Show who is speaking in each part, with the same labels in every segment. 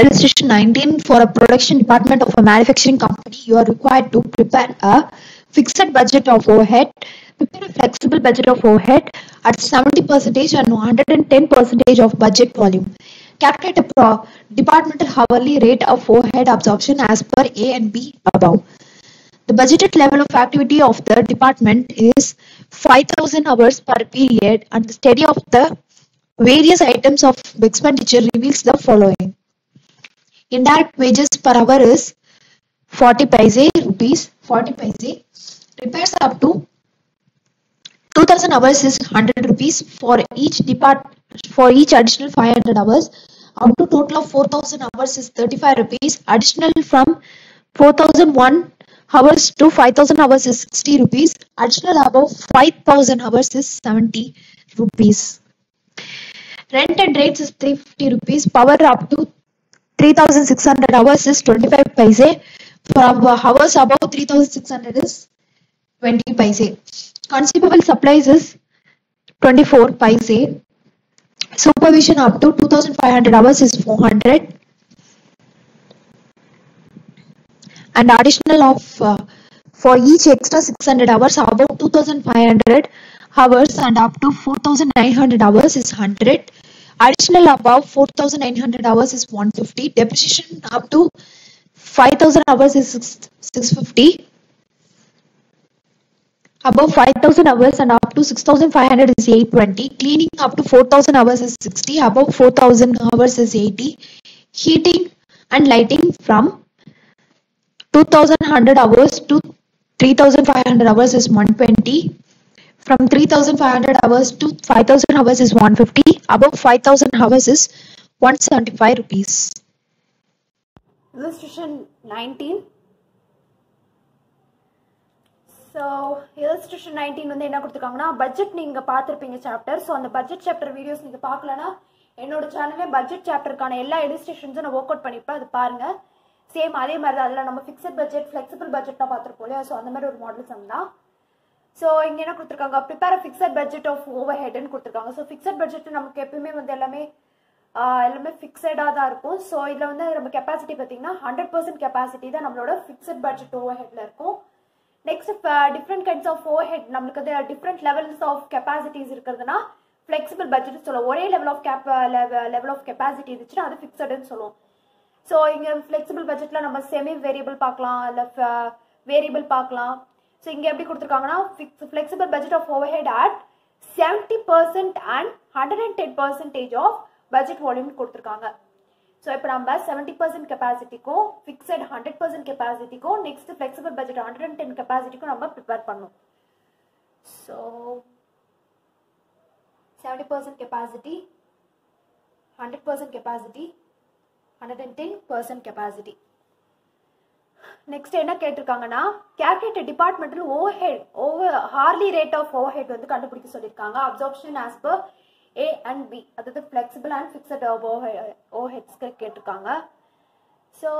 Speaker 1: Illustration 19 For a production department of a manufacturing company, you are required to prepare a fixed budget of overhead, prepare a flexible budget of overhead at 70% and 110% of budget volume. Calculate a departmental hourly rate of overhead absorption as per A and B above. The budgeted level of activity of the department is 5000 hours per period and the study of the various items of expenditure reveals the following. Indirect wages per hour is 40 paise rupees 40 paise. Repairs up to 2000 hours is 100 rupees for each depart for each additional 500 hours. Up to total of 4000 hours is 35 rupees. Additional from 4001 hours to 5000 hours is 60 rupees. Additional above 5000 hours is 70 rupees. Rent and rates is 350 rupees. Power up to 3600 hours is 25 paise. From hours above 3600 is 20 paise. Consumable supplies is 24 paise. Supervision up to 2500 hours is 400. And additional of uh, for each extra 600 hours above 2500 hours and up to 4900 hours is 100 additional above 4900 hours is 150 depreciation up to 5000 hours is 6, 650 above 5000 hours and up to 6500 is 820 cleaning up to 4000 hours is 60 above 4000 hours is 80 heating and lighting from 2100 hours to 3500 hours is 120 from 3500 hours to 5000 hours is 150 above 5000 hours is 175 rupees.
Speaker 2: Illustration 19 so illustration 19 வந்து என்ன கொடுத்துருக்காங்கன்னா budget நீங்கள் பார்த்துருப்பீங்க chapter so அந்த budget chapter videos நீங்கள் பார்க்கலனா என்னோட சேனலே budget சாப்டருக்கான எல்லா illustrations நான் ஒர்க் அவுட் பண்ணியிருப்பேன் அது பாருங்க. சேம் அதே மாதிரி தான் அதில் நம்ம ஃபிக்ஸட் பட்ஜெட் ஃப்ளெக்சிபிள் பட்ஜெட்டாக பார்த்துருப்போம் இல்லையா? ஸோ அந்த மாதிரி ஒரு மாடல் சம் தான். ஸோ இங்கே என்ன கொடுத்துருக்காங்க? Prepare fixed budget of over ஹெட்னு கொடுத்துருக்காங்க. ஸோ ஃபிக்ஸட் பட்ஜெட் நமக்கு எப்பயுமே வந்து எல்லாமே எல்லாமே ஃபிக்ஸடாக தான் இருக்கும். ஸோ இதில் வந்து நம்ம கெப்பாசிட்டி பார்த்தீங்கன்னா ஹண்ட்ரட் பர்சன்ட் கெப்பாசிட்டி தான் நம்மளோட ஃபிக்ஸட் பட்ஜெட் ஓவர் ஹெட்ல இருக்கும். Next different kinds of overhead நம்மளுக்கு வந்து டிஃப்ரெண்ட் லெவல்ஸ் ஆஃப் கெப்பாசிட்டிஸ் இருக்கிறதுனா ஃப்ளெக்சிபிள் பட்ஜெட்னு சொல்லுவோம். ஒரே level of cap level of capacity இருந்துச்சுன்னா அது ஃபிக்ஸடுன்னு சொல்லுவோம். ஸோ இங்கே ஃப்ளெக்சிபிள் பட்ஜெட்டில் நம்ம செமி வேரியபிள் பார்க்கலாம் இல்லை வேரியபிள் பார்க்கலாம். ஸோ இங்கே எப்படி கொடுத்துருக்காங்கன்னா flexible budget of overhead at seventy percent and hundred and ten percentage of budget volume கொடுத்துருக்காங்க. ஸோ இப்போ நம்ம செவன்டி பர்சன்ட் கெப்பாசிட்டிக்கும் fixed hundred percent கெப்பாசிட்டிக்கும் next flexible budget hundred and ten கெப்பாசிட்டிக்கும் நம்ம ப்ரிப்பேர் பண்ணோம் so seventy percent capacity hundred percent capacity hundred and ten percent capacity next என்ன கேட்டிருக்காங்கன்னா calculate departmental overhead over hourly rate of overhead வந்து கண்டுபிடிக்க சொல்லியிருக்காங்க. Absorption as per A and B அதாவது flexible and fixed over ஹெட்ஸ்க்கு கேட்டிருக்காங்க. So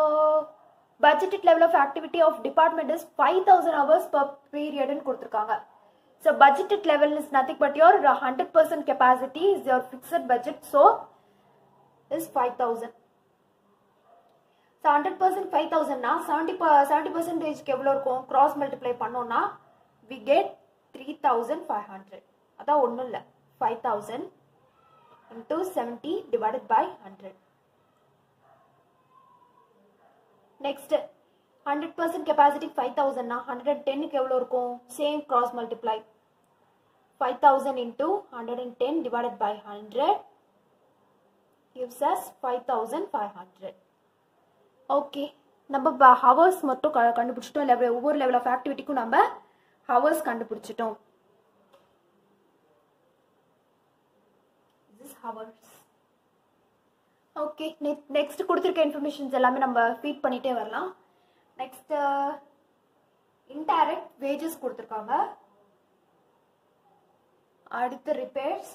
Speaker 2: budget level of activity of department is five thousand hours per பீரியட்னு கொடுத்துருக்காங்க. So budget level is nothing but your hundred percent capacity is your fixed budget so is five thousand so hundred percent five தௌசண்ட்னா seventy seventy பர்சன்டேஜ்க்கு எவ்வளோ இருக்கும்? Cross multiply பண்ணோம்னா we get three thousand five hundred அதான் ஒன்றும் இல்லை. Five thousand into seventy divided by hundred next hundred percent capacity five தௌசண்ட்னா hundred and டென்னுக்கு எவ்வளோ இருக்கும்? Same cross multiply five thousand into hundred and ten divided by hundred gives us 5500 okay நம்ம hours மட்டும் கண்டுபிடிச்சிட்டோம். இல்லை ஒவ்வொரு லெவல் ஆஃப் ஆக்டிவிட்டிக்கும் நம்ம hours கண்டுபிடிச்சிட்டோம். ஹவர்ஸ் ஓகே நெக்ஸ்ட் கொடுத்துருக்க இன்ஃபர்மேஷன்ஸ் எல்லாமே நம்ம ஃபீட் பண்ணிகிட்டே வரலாம். நெக்ஸ்ட் இன்டைரக்ட் uh, வேஜஸ் கொடுத்துருக்காங்க. அடுத்து repairs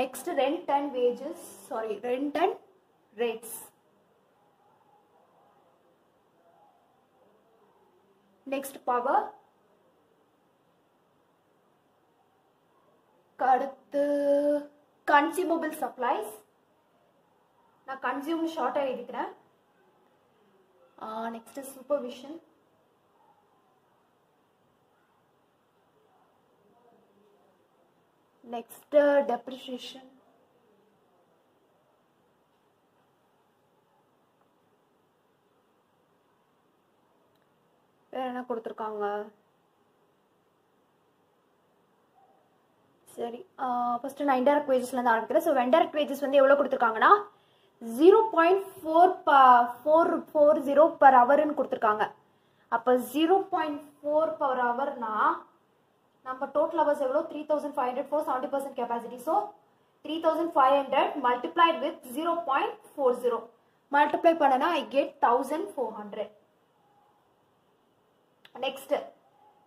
Speaker 2: next rent and wages. Sorry rent and rates. Next power. அடுத்து கன்சியூமபிள் சப்ளைஸ் நான் கன்சியூம் ஷார்ட்டாக எழுதிக்கிறேன். Next supervision next depreciation uh, வேற என்ன கொடுத்துருக்காங்க? சரி ஃபர்ஸ்ட் நான் இன்டெரக்ட் வேஜஸ்லேருந்து ஆரம்பிக்கிறேன். ஸோ இன்டெரக்ட் வேஜஸ் வந்து எவ்வளோ கொடுத்துருக்காங்கன்னா ஜீரோ பாயிண்ட் ஃபோர் ப ஃபோர் ஃபோர் ஜீரோ பர் ஹவர்னு கொடுத்துருக்காங்க. அப்போ ஜீரோ பாயிண்ட் ஃபோர் பர் ஹவர்னால் நம்ம டோட்டல் ஹவர்ஸ் எவ்வளோ? Three thousand five hundred for seventy percent capacity so three thousand five hundred multiplied with zero point four zero multiply பண்ணனா I get thousand four hundred next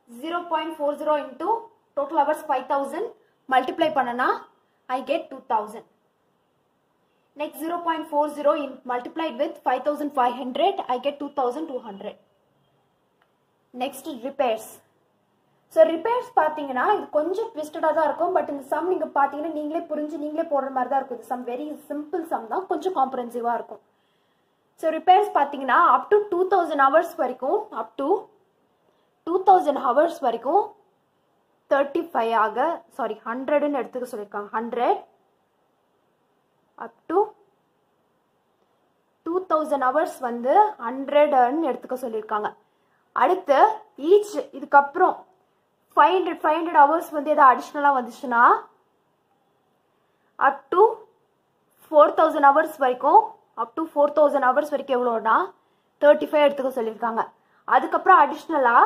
Speaker 2: zero point four zero into total hours five thousand multiply பண்ணனா I get two thousand next zero point four zero in multiplied with five thousand five hundred so repairs பார்த்தீங்கன்னா இது கொஞ்சம் ட்விஸ்டடாக தான் இருக்கும். But இந்த some நீங்கள் பார்த்தீங்கன்னா நீங்களே புரிஞ்சு நீங்களே போடுற மாதிரி தான் இருக்கும். இது சம் வெரி சிம்பிள் சம் தான். கொஞ்சம் காம்ப்ரன்சிவாக இருக்கும். ஸோ ரிப்பேர்ஸ் பார்த்தீங்கன்னா up to two thousand hours வரைக்கும் up to two thousand hours வரைக்கும் தேர்ட்டி ஃபைவ் ஆக சாரி ஹண்ட்ரடுன்னு எடுத்துக்க சொல்லியிருக்காங்க. Hundred up to two thousand hours வந்து ஹண்ட்ரட்னு எடுத்துக்க சொல்லியிருக்காங்க. அடுத்து ஈச் இதுக்கப்புறம் five hundred five hundred hours வந்து எதாவது அடிஷ்னலாக வந்துச்சுன்னா up to four thousand hours வரைக்கும் up to four thousand hours வரைக்கும் எவ்வளோனா தேர்ட்டி ஃபைவ் எடுத்துக்க சொல்லியிருக்காங்க. அதுக்கப்புறம் அடிஷ்னலாக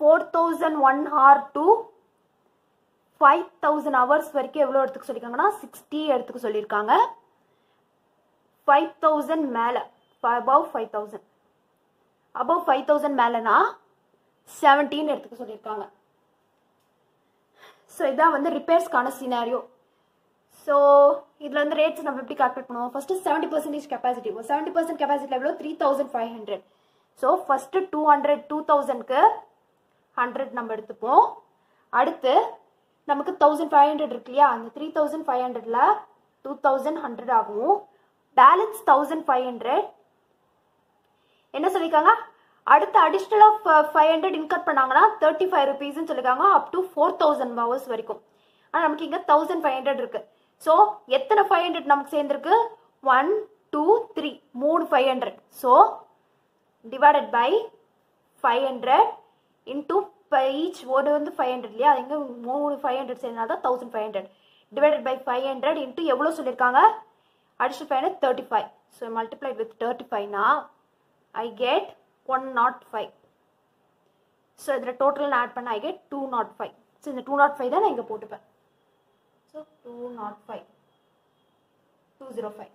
Speaker 2: four thousand one hour to five thousand hours வரைக்கும் எவ்வளோ எடுத்துக்க சொல்லியிருக்காங்கன்னா சிக்ஸ்டி எடுத்துக்க சொல்லியிருக்காங்க. ஃபைவ் தௌசண்ட் மேலே above five thousand above five thousand மேலேனா seventeen எடுத்துக்க சொல்லியிருக்காங்க. ஸோ இதான் வந்து ரிப்பேர்ஸ்க்கான சினாரியோ ஸோ இதில் வந்து ரேட்ஸ் நம்ம எப்படி கால்குலேட் பண்ணுவோம்? First seventy percentage capacity seventy percent capacity எவ்வளோ? Three thousand five hundred so first two hundred two தௌசண்ட்க்கு ஹண்ட்ரட் நம்ம எடுத்துப்போம். அடுத்து நமக்கு தௌசண்ட் ஃபைவ் ஹண்ட்ரட் இருக்கு இல்லையா? அந்த த்ரீ தௌசண்ட் ஃபைவ் ஹண்ட்ரட்ல டூ தௌசண்ட் ஹண்ட்ரட் ஆகும். பேலன்ஸ் தௌசண்ட் ஃபைவ் ஹண்ட்ரட் என்ன சொல்லியிருக்காங்க? அடுத்து அடிஷ்னலாக ஃபைவ் ஹண்ட்ரட் இன்கட் பண்ணாங்கன்னா தேர்ட்டி ஃபைவ் ருபீஸ்னு சொல்லியிருக்காங்க up to four thousand hours வரைக்கும். ஆனால் நமக்கு இங்கே தௌசண்ட் ஃபைவ் ஹண்ட்ரட் இருக்கு. ஸோ எத்தனை ஃபைவ் ஹண்ட்ரட் நமக்கு சேர்ந்துருக்கு? ஒன் டூ த்ரீ மூணு five hundred so divided by five hundred into each ஒரு வந்து ஃபைவ் ஹண்ட்ரட் இல்லையா? இங்கே மூணு ஃபைவ் ஹண்ட்ரட் சேர்ந்தா தான் thousand five hundred divided by five hundred into எவ்வளோ சொல்லியிருக்காங்க additional five hundred thirty five so multiplied with thirty ஃபைவ்னா I get one nought five so இதில் டோட்டல் ஆட் பண்ண I get two nought five so இந்த two nought five தான் நான் இங்கே போட்டுப்பேன். So two nought five two zero five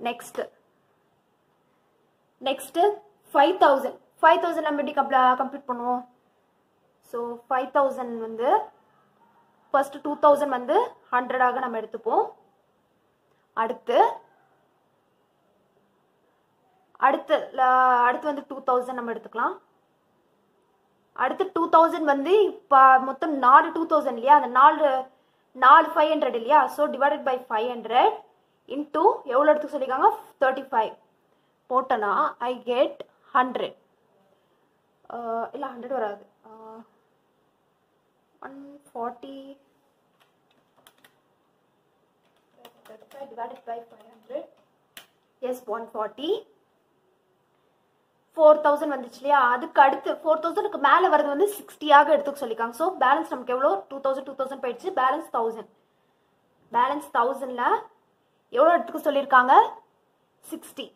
Speaker 2: next next five thousand five thousand நம்ம எப்படி கம்ப்ள கம்ப்ளீட் பண்ணுவோம்? ஸோ ஃபைவ் தௌசண்ட் வந்து ஃபஸ்ட்டு டூ தௌசண்ட் வந்து ஹண்ட்ரடாக நம்ம எடுத்துப்போம். அடுத்து அடுத்து அடுத்து வந்து டூ தௌசண்ட் நம்ம எடுத்துக்கலாம். அடுத்து டூ தௌசண்ட் வந்து இப்போ மொத்தம் நாலு டூ தௌசண்ட் இல்லையா? அந்த நாலு நாலு ஃபைவ் ஹண்ட்ரட் இல்லையா? So divided by five hundred into எவ்வளோ எடுத்துக்க சொல்லியிருக்காங்க? தேர்ட்டி ஃபைவ் போட்டோன்னா ஐ கெட் ஹண்ட்ரட் இல்லை ஹண்ட்ரட் வராது. One forty divided by five hundred yes one forty four thousand வந்துச்சு இல்லையா? அதுக்கு அடுத்து ஃபோர் தௌசண்ட்க்கு மேலே வரது வந்து சிக்ஸ்டியாக எடுத்துக்க சொல்லியிருக்காங்க. ஸோ பேலன்ஸ் நமக்கு எவ்வளோ டூ தௌசண்ட் டூ தௌசண்ட் போயிடுச்சு. பேலன்ஸ் தௌசண்ட் பேலன்ஸ் தௌசண்டில் எவ்வளோ எடுத்துக்க சொல்லியிருக்காங்க? சிக்ஸ்டி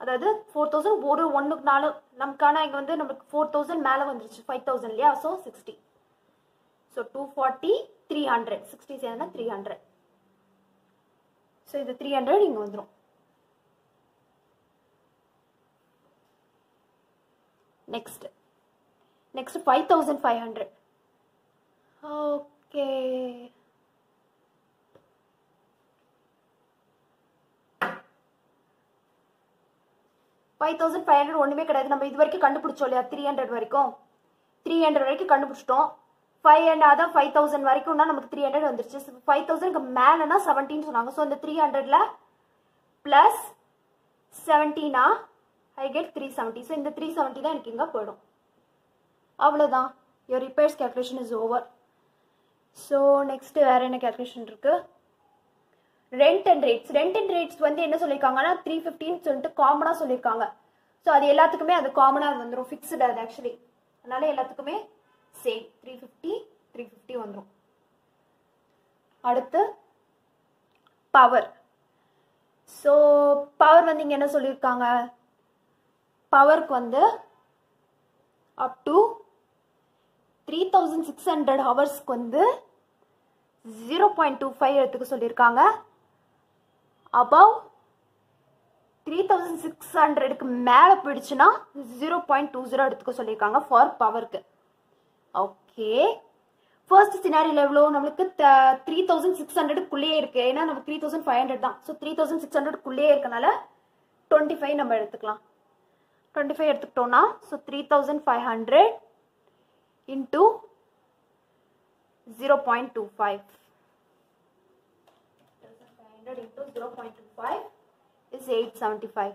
Speaker 2: அதாவது ஃபோர் தௌசண்ட் ஒரு ஒன்றுக்கு நாலு. நமக்கான இங்கே வந்து நமக்கு ஃபோர் தௌசண்ட் மேலே வந்துருச்சு. ஃபைவ் தௌசண்ட் இல்லையா? So sixty so two forty three hundred sixty சேர்ந்தா த்ரீ ஹண்ட்ரட் ஸோ இது த்ரீ ஹண்ட்ரட் இங்கே வந்துடும் next next five thousand five hundred okay five thousand five hundred ஒன்றுமே கிடையாது. நம்ம இது வரைக்கும் கண்டுபிடிச்சோம் இல்லையா? த்ரீ ஹண்ட்ரட் வரைக்கும். த்ரீ ஹண்ட்ரட் வரைக்கும் கண்டுபிடிச்சிட்டோம். ஃபைவ் ஹண்ட்ரட் அதான் ஃபைவ் தௌசண்ட் வரைக்கும்னா நமக்கு த்ரீ ஹண்ட்ரட் வந்துருச்சு. ஃபைவ் தௌசண்ட்க்கு மேலேனா செவன்டீன் சொன்னாங்க. ஸோ இந்த த்ரீ ஹண்ட்ரட்ல plus செவன்டீனா I get three seventy so இந்த த்ரீ செவன்ட்டி தான் எனக்கு இங்கே போயிடும். அவ்வளோதான் your repairs calculation is over so next வேறு என்ன கேல்குலேஷன் இருக்குது rent and rates rent and rates வந்து என்ன சொல்லியிருக்காங்கன்னா த்ரீ ஃபிஃப்டின்னு சொல்லிட்டு காமனாக சொல்லியிருக்காங்க ஸோ அது எல்லாத்துக்குமே அது காமனாக வந்துடும் ஃபிக்ஸ்டு அது ஆக்சுவலி அதனால எல்லாத்துக்குமே same three fifty three fifty வந்துடும் அடுத்து பவர் ஸோ பவர் வந்து இங்கே என்ன சொல்லியிருக்காங்க பவருக்கு வந்து up to three thousand six hundred ஹவர்ஸ்க்கு வந்து ஜீரோ பாயிண்ட் டூ ஃபைவ் எடுத்துக்க சொல்லியிருக்காங்க. அபவ் த்ரீ தௌசண்ட் சிக்ஸ் ஹண்ட்ரடுக்கு மேலே போயிடுச்சுன்னா ஜீரோ பாயிண்ட் டூ ஜீரோ எடுத்துக்க சொல்லியிருக்காங்க ஃபார் பவருக்கு ஓகே ஃபர்ஸ்ட் சினாரியில் எவ்வளோ? நம்மளுக்கு த்ரீ தௌசண்ட் சிக்ஸ் ஹண்ட்ரடுக்குள்ளேயே இருக்குது ஏன்னா நம்ம த்ரீ தௌசண்ட் ஃபைவ் ஹண்ட்ரட் தான். ஸோ த்ரீ தௌசண்ட் சிக்ஸ் ஹண்ட்ரட்குள்ளேயே இருக்கனால டுவெண்ட்டி ஃபைவ் நம்ம எடுத்துக்கலாம். டுவெண்ட்டி ஃபைவ் எடுத்துக்கிட்டோன்னா so three thousand five hundred into zero point two five five hundred into zero point two five is eight seventy five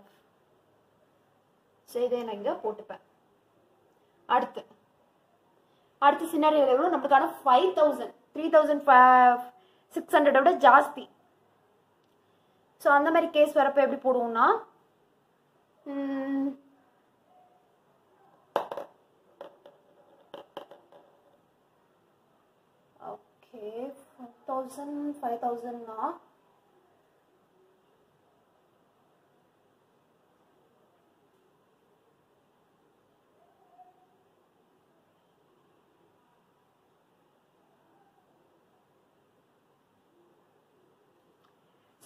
Speaker 2: so இதை நான் இங்கே போட்டுப்பேன். அடுத்து. அடுத்த சினாரியோ நம்மளுக்கான five thousand three thousand six விட ஜாஸ்தி. ஸோ அந்த மாதிரி கேஸ் வரப்போ எப்படி போடுவோம்னா ஓகே ஃபைவ் தௌசண்ட் ஃபைவ் தௌசண்ட்னா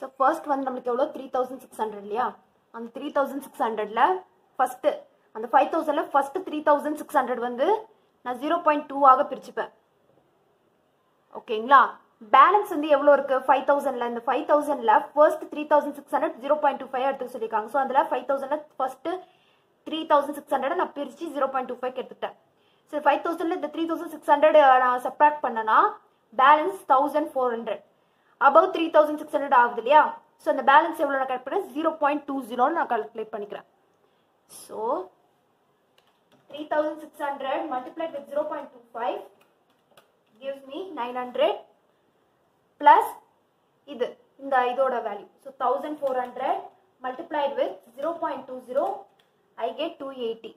Speaker 2: ஸோ ஃபர்ஸ்ட் வந்து நம்மளுக்கு எவ்வளோ த்ரீ தௌசண்ட் சிக்ஸ் ஹண்ட்ரட் இல்லையா? அந்த த்ரீ தௌசண்ட் சிக்ஸ் ஹண்ட்ரட்ல ஃபர்ஸ்ட் அந்த five தௌசண்ட்ல first three thousand six hundred வந்து நான் ஜீரோ பாயிண்ட் டூ ஆக பிரிச்சுப்பேன். ஓகேங்களா? பேலன்ஸ் வந்து எவ்வளோ இருக்கு? ஃபைவ் தௌசண்ட்ல இந்த five தௌசண்ட்ல first three thousand six hundred zero point two five எடுத்து சொல்லியிருக்காங்க. ஸோ அதில் five தௌசண்ட்ல first three thousand six hundred நான் பிரிச்சு ஜீரோ பாயிண்ட் டூ ஃபைவ் எடுத்துட்டேன். ஸோ ஃபைவ் தௌசண்ட்ல இந்த த்ரீ தௌசண்ட் சிக்ஸ் ஹண்ட்ரட் நான் சப்ராக்ட் பண்ணனா balance thousand four hundred above three thousand six hundred ஆகுது இல்லையா? ஸோ அந்த பேலன்ஸ் எவ்வளோ நான் கலெக்ட் பண்ணேன்? ஜீரோ பாயிண்ட் டூ ஜீரோன்னு நான் கால்குலேட் பண்ணிக்கிறேன். So three thousand six hundred multiplied with zero point two five gives me 900 plus இது இந்த இதோட value so thousand four hundred multiplied with zero point two zero I get two eighty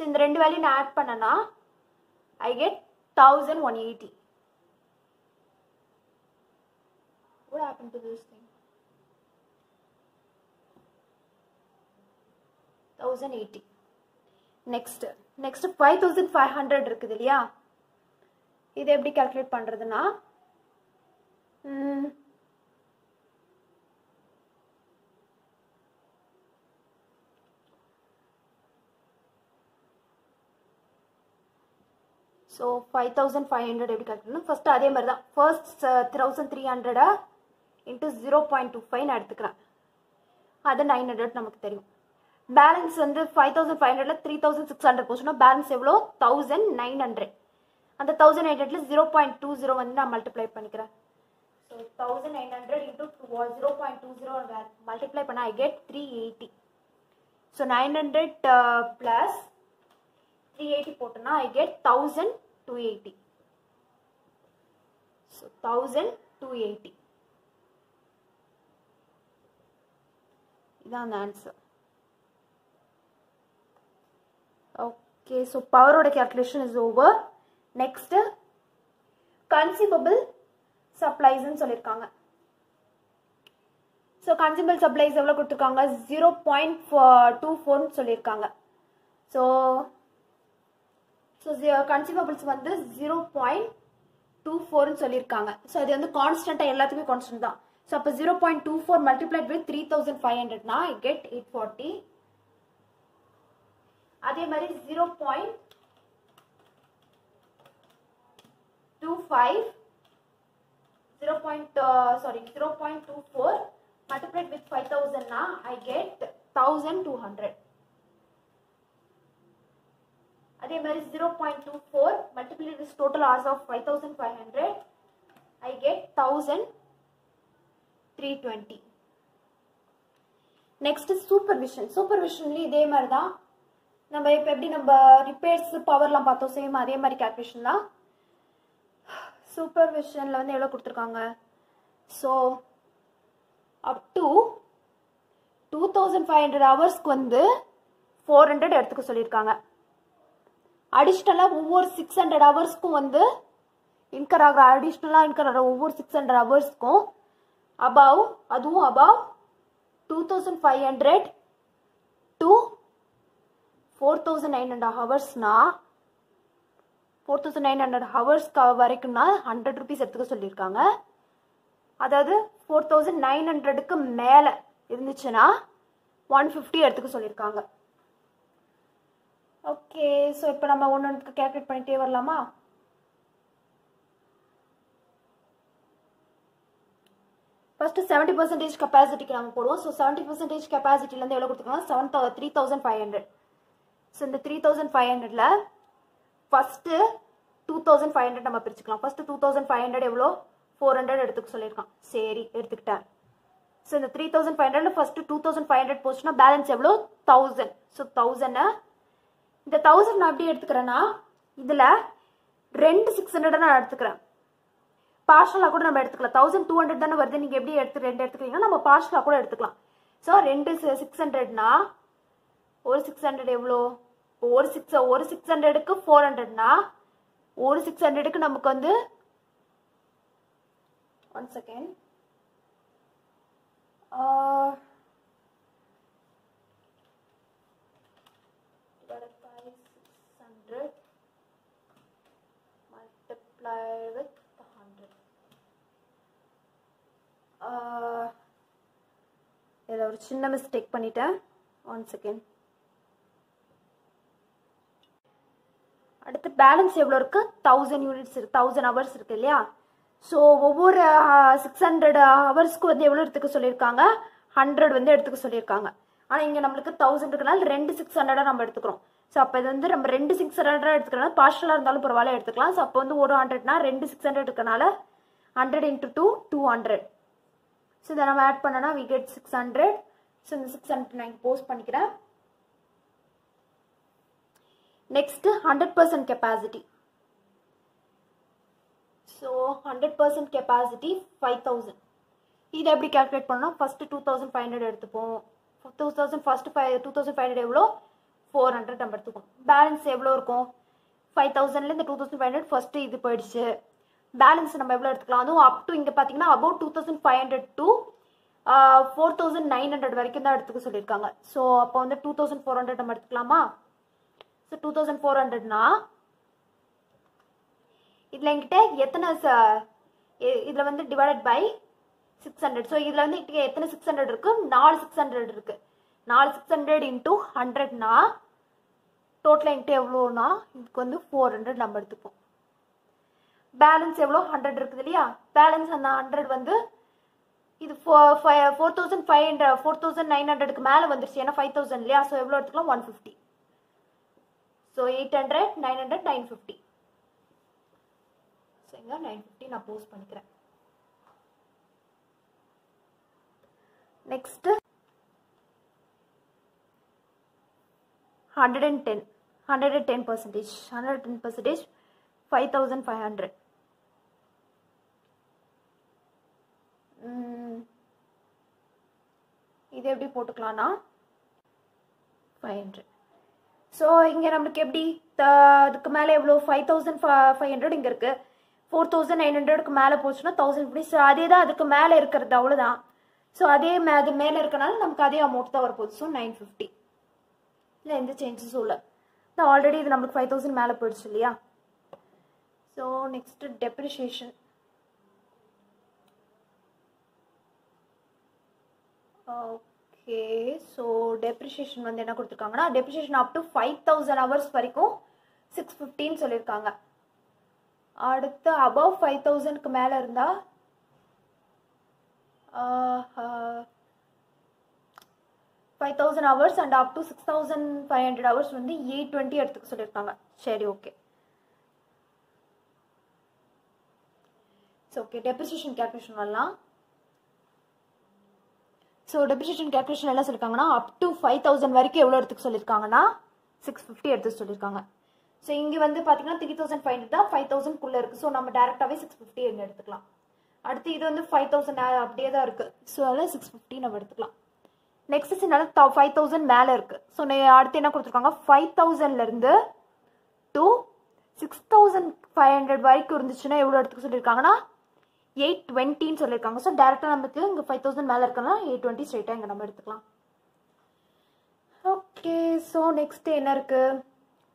Speaker 2: so இந்த ரெண்டு value நான் add பண்ணனா I get thousand one eighty What happened to this thing? 1080 next next five thousand five hundred இருக்குது இல்லையா? இது எப்படி calculate பண்ணுறதுன்னா so five thousand five hundred எப்படி கால்குலேட் ஃபஸ்ட்டு அதே மாதிரி தான் first thousand three ஹண்ட்ரடாக into zero point two five நான் எடுத்துக்கிறேன். அது நைன் ஹண்ட்ரட் நமக்கு தெரியும். பேலன்ஸ் வந்து ஃபைவ் தௌசண்ட் ஃபைவ் ஹண்ட்ரட்ல த்ரீ தௌசண்ட் சிக்ஸ் ஹண்ட்ரட் போச்சுன்னா பேலன்ஸ் எவ்வளோ? தௌசண்ட் நைன் ஹண்ட்ரட் அந்த தௌசண்ட் எயிட் ஹண்ட்ரட்ல ஜீரோ பாயிண்ட் டூ ஜீரோ வந்து நான் மல்டிப்ளை பண்ணிக்கிறேன். So thousand nine hundred into zero point two zero multiply பண்ண I get three eighty so nine hundred plus three eighty போட்டோன்னா I get thousand two eighty so thousand two eighty இதான் அந்த answer okay so பவரோட calculation is over next consumable சப்ளைஸ்ன்னு சொல்லியிருக்காங்க so consumable supplies எவ்வளோ கொடுத்துருக்காங்க? Zero point two ஃபோர்னு சொல்லியிருக்காங்க so so consumables வந்து zero point two ஃபோர்னு சொல்லியிருக்காங்க ஸோ அது வந்து கான்ஸ்டண்ட்டாக எல்லாத்துக்குமே கான்ஸ்டன்ட் தான். ஸோ அப்போ zero point two four multiplied with three thousand five ஹண்ட்ரட்னா get eight forty அதே மாதிரி zero point two five zero point sorry zero point two four multiplied with five தௌசண்ட்னா I get thousand two hundred அதே மாதிரி zero point two four multiple this total hours of five thousand five hundred I get thousand three twenty next supervision சூப்பர்விஷன்லேயும் இதே மாதிரி தான். நம்ம இப்போ எப்படி நம்ம repairs பவர்லாம் பார்த்தோம் சேம் அதே மாதிரி calculation தான். சூப்பர்விஷனில் வந்து எவ்வளோ கொடுத்துருக்காங்க? So up to two thousand five hundred ஹவர்ஸ்க்கு வந்து ஃபோர் ஹண்ட்ரட் எடுத்துக்க சொல்லியிருக்காங்க. அடிஷ்னலாக ஒவ்வொரு சிக்ஸ் ஹண்ட்ரட் ஹவர்ஸ்க்கும் வந்து இன்கர் ஆகிற அடிஷ்னலாக இன்கர் ஆகிற ஒவ்வொரு சிக்ஸ் ஹண்ட்ரட் ஹவர்ஸ்க்கும் அபவ் அதுவும் above two thousand five hundred to four thousand nine hundred ஹவர்ஸ்னால் four thousand nine hundred ஹவர்ஸ்க்கு வரைக்கும்னா ஹண்ட்ரட் ருபீஸ் எடுத்துக்க சொல்லியிருக்காங்க. அதாவது ஃபோர் தௌசண்ட் நைன் ஹண்ட்ரடுக்கு மேலே இருந்துச்சுன்னா ஒன் ஃபிஃப்டி எடுத்துக்க சொல்லியிருக்காங்க. ஓகே ஸோ இப்போ நம்ம ஒன்று ஒன்றுக்கு கேல்குலேட் பண்ணிட்டே வரலாமா? ஃபஸ்ட்டு செவன்ட்டி பர்சன்டேஜ் கெப்பாசிட்டிக்கு நம்ம போடுவோம். ஸோ செவன்ட்டி பர்சன்டேஜ் கெப்பாசிட்டிலேருந்து எவ்வளோ கொடுத்துருக்கோம் செவன் தௌ three thousand five hundred so இந்த த்ரீ தௌசண்ட் ஃபைவ் ஹண்ட்ரட்ல first two thousand five hundred நம்ம பிரிச்சுக்கலாம். First two thousand five hundred எவ்வளோ? ஃபோர் ஹண்ட்ரட் எடுத்துக்க சொல்லியிருக்கான். சரி எடுத்துக்கிட்டேன். ஸோ இந்த three thousand five hundred first two thousand five hundred போச்சுன்னா பேலன்ஸ் எவ்வளோ? தௌசண்ட் ஸோ தௌசண்டை இந்த தௌசண்ட் நான் எப்படி எடுத்துக்கிறேன்னா இதில் ரெண்டு சிக்ஸ் ஹண்ட்ரட் நான் எடுத்துக்கிறேன். பார்ஷலாக கூட நம்ம எடுத்துக்கலாம். தௌசண்ட் டூ ஹண்ட்ரட் தானே வருது. நீங்கள் எப்படி எடுத்து ரெண்டு எடுத்துக்கிறீங்கன்னா நம்ம பார்ஷலாக கூட எடுத்துக்கலாம். ஸோ ரெண்டு சிக்ஸ் ஹண்ட்ரட்னா ஒரு சிக்ஸ் ஹண்ட்ரட் எவ்வளோ? ஒரு சிக்ஸ் ஒரு சிக்ஸ் ஹண்ட்ரடுக்கு ஃபோர் ஹண்ட்ரட்னா ஒரு சிக்ஸ் ஹண்ட்ரடுக்கு நமக்கு வந்து one second divided by 600 multiplied with 100 இதில் ஒரு சின்ன மிஸ்டேக் பண்ணிட்டேன். ஒன் செகண்ட் அடுத்து பேலன்ஸ் எவ்வளோ இருக்கு? தௌசண்ட் யூனிட்ஸ் இருக்கு தௌசண்ட் ஹவர்ஸ் இருக்கு இல்லையா? ஸோ ஒவ்வொரு சிக்ஸ் ஹண்ட்ரட் ஹவர்ஸ்க்கு வந்து எவ்வளோ எடுத்துக்க சொல்லியிருக்காங்க? ஹண்ட்ரட் வந்து எடுத்துக்க சொல்லியிருக்காங்க. ஆனால் இங்கே நம்மளுக்கு தௌசண்ட் இருக்கனால ரெண்டு சிக்ஸ் ஹண்ட்ரடாக நம்ம எடுத்துக்கிறோம். ஸோ அப்போ இது வந்து நம்ம ரெண்டு சிக்ஸ் ஹண்ட்ரட் எடுத்துக்கிறனால பார்ஷலாக இருந்தாலும் பரவாயில்ல எடுத்துக்கலாம். ஸோ அப்போ வந்து ஒரு ஹண்ட்ரட்னா ரெண்டு சிக்ஸ் ஹண்ட்ரட் இருக்கனால hundred into two two hundred so இதை நம்ம ஆட் பண்ணோன்னா we get six hundred so இந்த சிக்ஸ் ஹண்ட்ரட் நான் போஸ்ட் பண்ணிக்கிறேன். Next hundred percent capacity so hundred percent capacity five thousand இதை எப்படி கால்குலேட் பண்ணோம் first two thousand five hundred எடுத்துப்போம். Two thousand first five two thousand five hundred எவ்வளோ? Four hundred நம்ம எடுத்துப்போம். பேலன்ஸ் எவ்வளோ இருக்கும்? ஃபைவ் தௌசண்ட்ல இந்த two thousand five hundred first இது போயிடுச்சு. பேலன்ஸ் நம்ம எவ்வளோ எடுத்துக்கலாம்? அதுவும் அப் டு இங்கே பார்த்தீங்கன்னா about two thousand five hundred to four thousand nine hundred வரைக்கும் தான் எடுத்துக்க சொல்லியிருக்காங்க. ஸோ அப்போ வந்து டூ தௌசண்ட் ஃபோர் ஹண்ட்ரட் நம்ம எடுத்துக்கலாமா? ஸோ டூ தௌசண்ட் ஃபோர் ஹண்ட்ரட்னா இதில் என்கிட்ட எத்தனை இதில் வந்து divided by six hundred so இதில் வந்து எத்தனை சிக்ஸ் ஹண்ட்ரட் இருக்கு? நாலு சிக்ஸ் ஹண்ட்ரட் இருக்கு. நாலு சிக்ஸ் ஹண்ட்ரட் இன்ட்டு ஹண்ட்ரட்னா டோட்டலாக என்கிட்ட எவ்வளோனா இதுக்கு வந்து ஃபோர் ஹண்ட்ரட் நம்ம எடுத்துப்போம். பேலன்ஸ் எவ்வளோ? ஹண்ட்ரட் இருக்குது இல்லையா? பேலன்ஸ் அந்த ஹண்ட்ரட் வந்து இது four thousand five hundred four thousand nine ஹண்ட்ரடுக்கு மேலே வந்துருச்சு. ஏன்னா ஃபைவ் தௌசண்ட் இல்லையா? ஸோ எவ்வளோ எடுத்துக்கலாம்? One fifty so eight hundred nine hundred nine fifty so nine fifty நான் போஸ்ட் பண்ணிக்கிறேன். Next hundred and ten hundred and ten percentage hundred ten percentage five thousand five hundred இது எப்படி போட்டுக்கலாம்னா five hundred so இங்கே நம்மளுக்கு எப்படி? அதுக்கு மேலே எவ்வளோ ஃபைவ் தௌசண்ட் ஃபைவ் ஹண்ட்ரட் இங்கே இருக்குது ஃபோர் தௌசண்ட் நைன் ஹண்ட்ரடுக்கு மேலே போச்சுன்னா தௌசண்ட் ருபீஸ் ஸோ அதே தான் அதுக்கு மேலே இருக்கிறது அவ்வளோதான் ஸோ அதே மே அது மேலே இருக்கனால நமக்கு அதே அமௌண்ட் தான் வரப்போகுது. ஸோ நைன் ஃபிஃப்டி இல்லை எந்த சேஞ்சஸும் இல்லை. நான் ஆல்ரெடி இது நம்மளுக்கு ஃபைவ் தௌசண்ட் மேலே போயிடுச்சு இல்லையா? So next depreciation okay okay so depreciation வந்து என்ன கொடுத்துருக்காங்கன்னா depreciation up to five thousand hours வரைக்கும் சிக்ஸ் ஃபிஃப்டின்னு சொல்லியிருக்காங்க. அடுத்து அபவ் ஃபைவ் தௌசண்ட்க்கு மேலே இருந்தால் five thousand hours and up to six thousand five hundred hours வந்து எயிட் டுவெண்ட்டி எடுத்துக்க சொல்லியிருக்காங்க. சரி okay so okay depreciation calculation வரலாம் ஸோ டெப்ரிசியேஷன் கேல்குலேஷன் என்ன சொல்லியிருக்காங்கன்னா அப் டு ஃபைவ் தௌசண்ட் வரைக்கும் எவ்வளோ எடுத்துக்க சொல்லியிருக்காங்கன்னா சிக்ஸ் ஃபிஃப்டி எடுத்து சொல்லியிருக்காங்க ஸோ இங்கே வந்து பார்த்தீங்கன்னா த்ரீ தௌசண்ட் ஃபைவ் ஹண்ட்ரட் தான் ஃபைவ் தௌசண்ட்குள்ளே இருக்குது ஸோ நம்ம டேரெக்டாகவே சிக்ஸ் ஃபிஃப்டி எங்கே எடுத்துக்கலாம். அடுத்து இது வந்து ஃபைவ் தௌசண்ட் அப்படியே தான் இருக்குது ஸோ அதில் சிக்ஸ் ஃபிஃப்டி நம்ம எடுத்துக்கலாம். நெக்ஸ்ட் சின்னால ஃபைவ் தௌசண்ட் மேலே இருக்குது ஸோ அடுத்து என்ன கொடுத்துருக்காங்க? ஃபைவ் தௌசண்ட்லேருந்து to six thousand five hundred வரைக்கும் இருந்துச்சுன்னா எவ்வளோ எடுத்துக்க சொல்லியிருக்காங்கன்னா எயிட் டுவெண்ட்டின்னு சொல்லியிருக்காங்க ஸோ டேரெக்டாக நமக்கு இங்கே ஃபைவ் தௌசண்ட் மேலே இருக்கலாம் எயிட் டுவெண்ட்டி ஸ்ட்ரைட்டாக இங்கே நம்ம எடுத்துக்கலாம். ஓகே ஸோ நெக்ஸ்ட் என்ன இருக்குது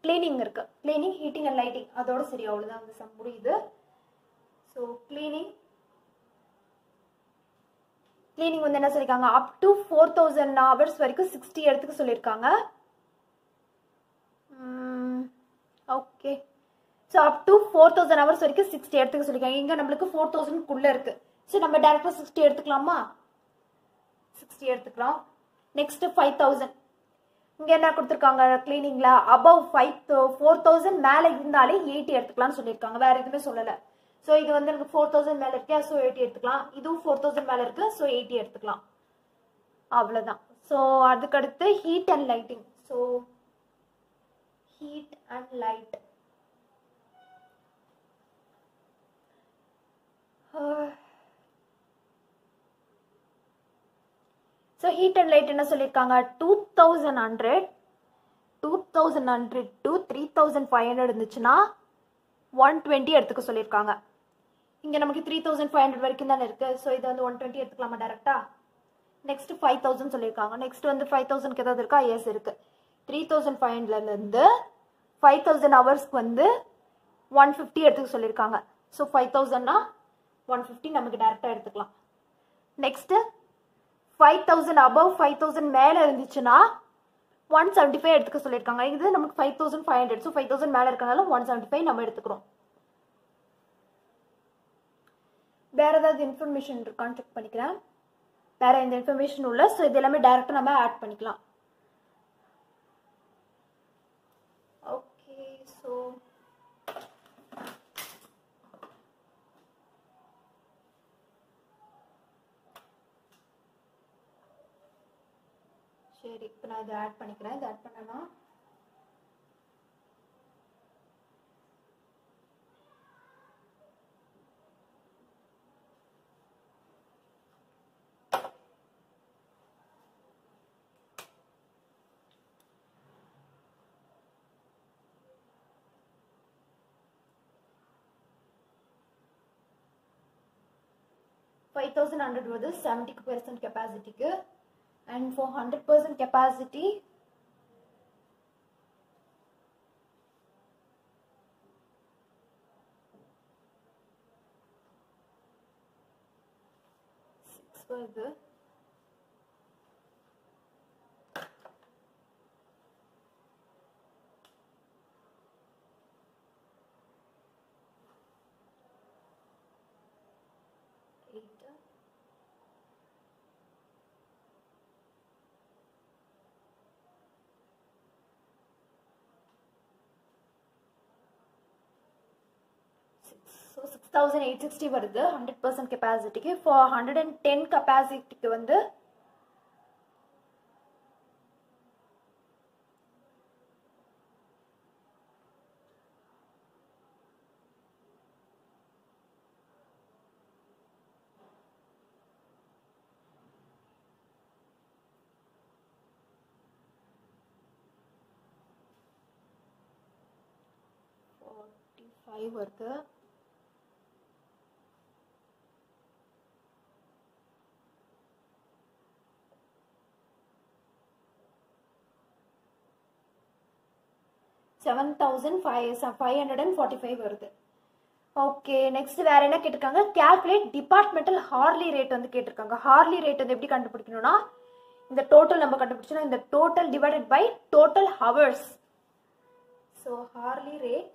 Speaker 2: கிளீனிங் இருக்குது கிளீனிங் ஹீட்டிங் அண்ட் லைட்டிங் அதோட சரி அவ்வளோதான் அந்த சம் முடியுது. ஸோ கிளீனிங் கிளீனிங் வந்து என்ன சொல்லியிருக்காங்க up to four thousand hours வரைக்கும் சிக்ஸ்டி இடத்துக்கு சொல்லியிருக்காங்க okay so up to four thousand hours வரைக்கும் சிக்ஸ்டி எடுத்துக்க சொல்லியிருக்காங்க இங்கே நம்மளுக்கு ஃபோர் தௌசண்ட்குள்ளே இருக்குது ஸோ நம்ம டேரெக்டாக சிக்ஸ்டி எடுத்துக்கலாமா? சிக்ஸ்டி எடுத்துக்கலாம். நெக்ஸ்ட் ஃபைவ் தௌசண்ட் இங்கே என்ன கொடுத்துருக்காங்க? கிளீனிங்கில் அபவ் ஃபைவ் ஃபோர் தௌசண்ட் மேலே இருந்தாலே எயிட்டி எடுத்துக்கலாம்னு சொல்லியிருக்காங்க வேற எதுவுமே சொல்லலை. ஸோ இது வந்து எனக்கு ஃபோர் தௌசண்ட் மேலே இருக்கே ஸோ எயிட்டி எடுத்துக்கலாம். இதுவும் ஃபோர் தௌசண்ட் மேலே இருக்கு ஸோ எயிட்டி எடுத்துக்கலாம். அவ்வளோதான் ஸோ அதுக்கடுத்து heat and lighting so heat and light so heat and light என்ன சொல்லியிருக்காங்க two thousand hundred two thousand hundred to three thousand five hundred இருந்துச்சுன்னா ஒன் டுவெண்ட்டி எடுத்துக்க சொல்லியிருக்காங்க இங்கே நமக்கு த்ரீ தௌசண்ட் ஃபைவ் ஹண்ட்ரட் வரைக்கும் தானே இருக்குது ஸோ இதை வந்து ஒன் டுவெண்ட்டி எடுத்துக்கலாமா டேரெக்டாக நெக்ஸ்ட் ஃபைவ் தௌசண்ட் சொல்லியிருக்காங்க நெக்ஸ்ட் வந்து ஃபைவ் தௌசண்ட்க்கு ஏதாவது இருக்கா? எஸ் இருக்குது த்ரீ தௌசண்ட் ஃபைவ் ஹண்ட்ரட்லேருந்து ஃபைவ் தௌசண்ட் ஹவர்ஸ்க்கு வந்து ஒன் ஃபிஃப்டி எடுத்துக்க சொல்லியிருக்காங்க ஸோ ஃபைவ் தௌசண்ட்னா ஒன் ஃபிஃப்டி நமக்கு டேரெக்டாக எடுத்துக்கலாம். Next five thousand above five thousand மேலே இருந்துச்சுன்னா ஒன் செவன்ட்டி ஃபைவ் எடுத்துக்க சொல்லியிருக்காங்க. இது நமக்கு five thousand five hundred so five thousand மேலே இருக்கனால ஒன் செவன்ட்டி ஃபைவ் நம்ம எடுத்துக்கிறோம். வேற ஏதாவது இன்ஃபர்மேஷன் இருக்கான்னு செக் பண்ணிக்கிறேன். வேற எந்த இன்ஃபர்மேஷன் உள்ள ஸோ இது எல்லாமே டேரெக்டாக நம்ம ஆட் பண்ணிக்கலாம் ஓகே ஸோ சரி இப்போ நான் இதை ஆட் பண்ணிக்கிறேன். இதை ஆட் பண்ணனா ஃபைவ் தௌசண்ட் ஹண்ட்ரட் வருது செவன்ட்டி பெர்சன்ட் கெப்பாசிட்டிக்கு and for hundred percent capacity six வருது eight so six thousand eight sixty வருது. ஹண்ட்ரட் பர்சன்ட் கெப்பாசிட்டிக்கு ஃபார் ஹண்ட்ரட் அண்ட் டென் கெப்பாசிட்டிக்கு வந்து ஃபார்ட்டி ஃபைவ் வருது. Seven thousand five five hundred and forty five வருது. Okay next வேற என்ன கேட்டிருக்காங்க? கேல்குலேட் டிபார்ட்மெண்டல் ஹார்லி ரேட் வந்து கேட்டிருக்காங்க. ஹார்லி ரேட் வந்து எப்படி கண்டுபிடிக்கணும்னா இந்த டோட்டல் நம்ம கண்டுபிடிச்சோம்னா இந்த total divided by total hours so hourly rate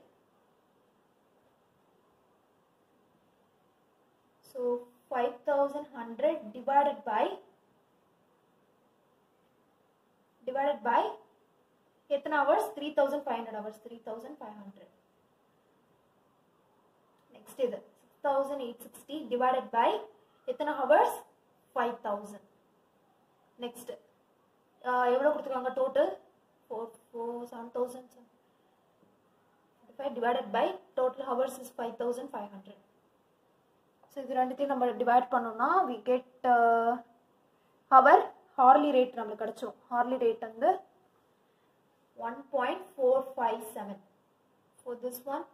Speaker 2: so five thousand hundred divided by divided by எத்தனை hours three thousand five hundred hours three thousand five hundred next இது. Six thousand eight sixty divided by எத்தனை hours five thousand next எவ்வளோ கொடுத்துருக்காங்க total four four seven thousand five divided by total hours is five thousand five hundred so இது ரெண்டுத்தையும் நம்ம divide பண்ணோம்னா we get hour hourly rate நம்மளுக்கு கிடச்சிரும். Harley rate வந்து 1.457 for this one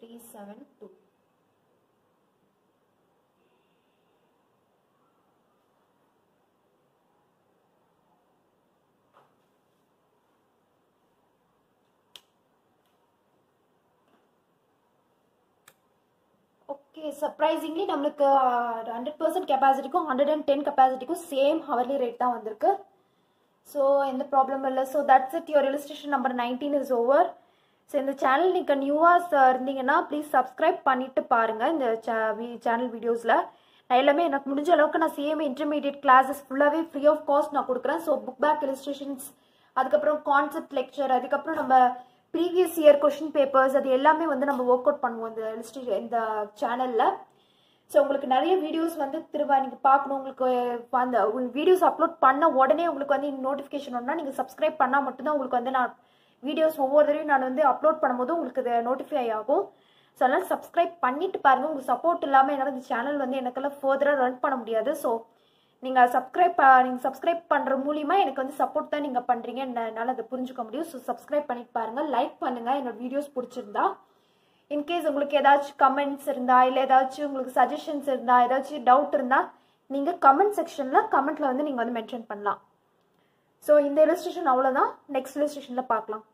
Speaker 2: 0.372 okay surprisingly நம்மளுக்கு ஹண்ட்ரட் பர்சன்ட் கெப்பாசிட்டிக்கும் hundred and ten கெப்பாசிட்டிக்கும் சேம் ஹவர்லி ரேட் தான் வந்திருக்கு. ஸோ எந்த ப்ராப்ளமும் இல்லை. So that's it your registration number nineteen is over so இந்த சேனல் நீங்கள் நியூவாக இருந்தீங்கன்னா ப்ளீஸ் சப்ஸ்கிரைப் பண்ணிவிட்டு பாருங்கள் இந்த சேனல் வீடியோஸில் நான் எல்லாமே எனக்கு முடிஞ்ச அளவுக்கு நான் சிஎம்ஏ இன்டர்மீடியட் கிளாஸஸ் ஃபுல்லாகவே ஃப்ரீ ஆஃப் காஸ்ட் நான் கொடுக்குறேன். ஸோ புக் பேக் இலிஸ்ட்ரேஷன்ஸ் அதுக்கப்புறம் கான்செப்ட் லெக்சர் அதுக்கப்புறம் நம்ம ப்ரீவியஸ் இயர் கொஷின் பேப்பர்ஸ் அது எல்லாமே வந்து நம்ம ஒர்க் அவுட் பண்ணுவோம் இந்த இந்த சேனலில் ஸோ உங்களுக்கு நிறைய வீடியோஸ் வந்து திரும்ப நீங்கள் பார்க்கணும் உங்களுக்கு அந்த வீடியோஸ் அப்லோட் பண்ண உடனே உங்களுக்கு வந்து நோட்டிஃபிகேஷன் ஒன்றா நீங்கள் சப்ஸ்கிரைப் பண்ணால் மட்டும்தான் உங்களுக்கு வந்து நான் வீடியோஸ் ஒவ்வொரு தடவையும் நான் வந்து அப்லோட் பண்ணும்போது உங்களுக்கு இது நோட்டிஃபை ஆகும். ஸோ அதனால் சப்ஸ்கிரைப் பண்ணிட்டு பாருங்கள் உங்களுக்கு சப்போர்ட் இல்லாமல் என்னால் இந்த சேனல் வந்து எனக்கெல்லாம் ஃபர்தராக ரன் பண்ண முடியாது. ஸோ நீங்கள் சப்ஸ்கிரைப் நீங்கள் சப்ஸ்கிரைப் பண்ணுற மூலியமாக எனக்கு வந்து சப்போர்ட் தான் நீங்கள் பண்ணுறீங்க என்னால் அதை புரிஞ்சுக்க முடியும். ஸோ சப்ஸ்கிரைப் பண்ணிட்டு பாருங்கள் லைக் பண்ணுங்கள் என்னோட வீடியோஸ் பிடிச்சிருந்தா இன்கேஸ் உங்களுக்கு ஏதாச்சும் கமெண்ட்ஸ் இருந்தா இல்லை ஏதாச்சும் உங்களுக்கு சஜஷன்ஸ் இருந்தா ஏதாச்சும் டவுட் இருந்தால் நீங்கள் கமெண்ட் செக்ஷனில் கமெண்ட்டில் வந்து நீங்கள் வந்து மென்ஷன் பண்ணலாம். ஸோ இந்த இலஸ்ட்ரேஷன் அவ்வளோதான் நெக்ஸ்ட் இலஸ்ட்ரேஷனில் பார்க்கலாம்.